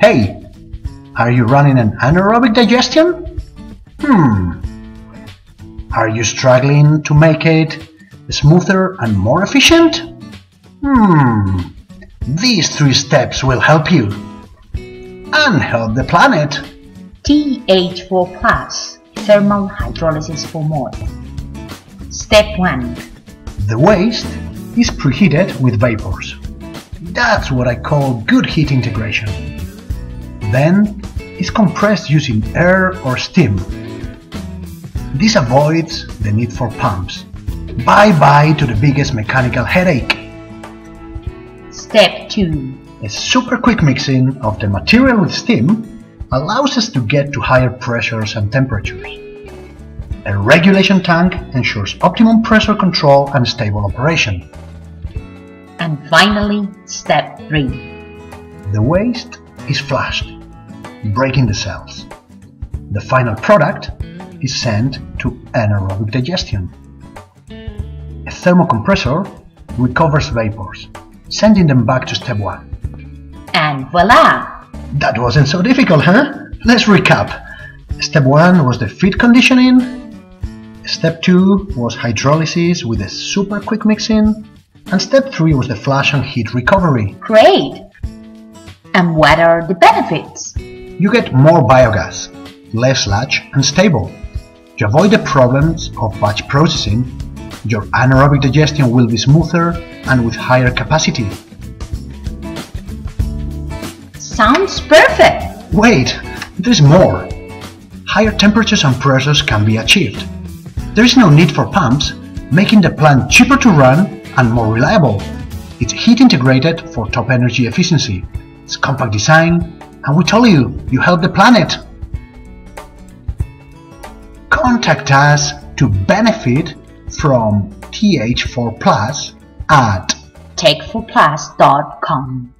Hey, are you running an anaerobic digestion? Hmm. Are you struggling to make it smoother and more efficient? Hmm. These three steps will help you and help the planet. TH4 Plus Thermal Hydrolysis for more. Step 1. The waste is preheated with vapors. That's what I call good heat integration. Then it's compressed using air or steam. This avoids the need for pumps. Bye bye to the biggest mechanical headache. Step 2. A super quick mixing of the material with steam allows us to get to higher pressures and temperatures. A regulation tank ensures optimum pressure control and stable operation. And finally, step 3. The waste is flashed, breaking the cells. The final product is sent to anaerobic digestion. A thermocompressor recovers vapors, sending them back to step 1. And voila! That wasn't so difficult, huh? Let's recap. Step 1 was the feed conditioning, Step 2 was hydrolysis with a super quick mixing, and step 3 was the flash and heat recovery. Great! And what are the benefits? You get more biogas, less sludge and stable. You avoid the problems of batch processing, your anaerobic digestion will be smoother and with higher capacity. Sounds perfect! Wait, there's more. Higher temperatures and pressures can be achieved. There is no need for pumps, making the plant cheaper to run and more reliable. It's heat integrated for top energy efficiency. It's compact design, and we told you, you help the planet. Contact us to benefit from TH4 Plus at tech4plus.com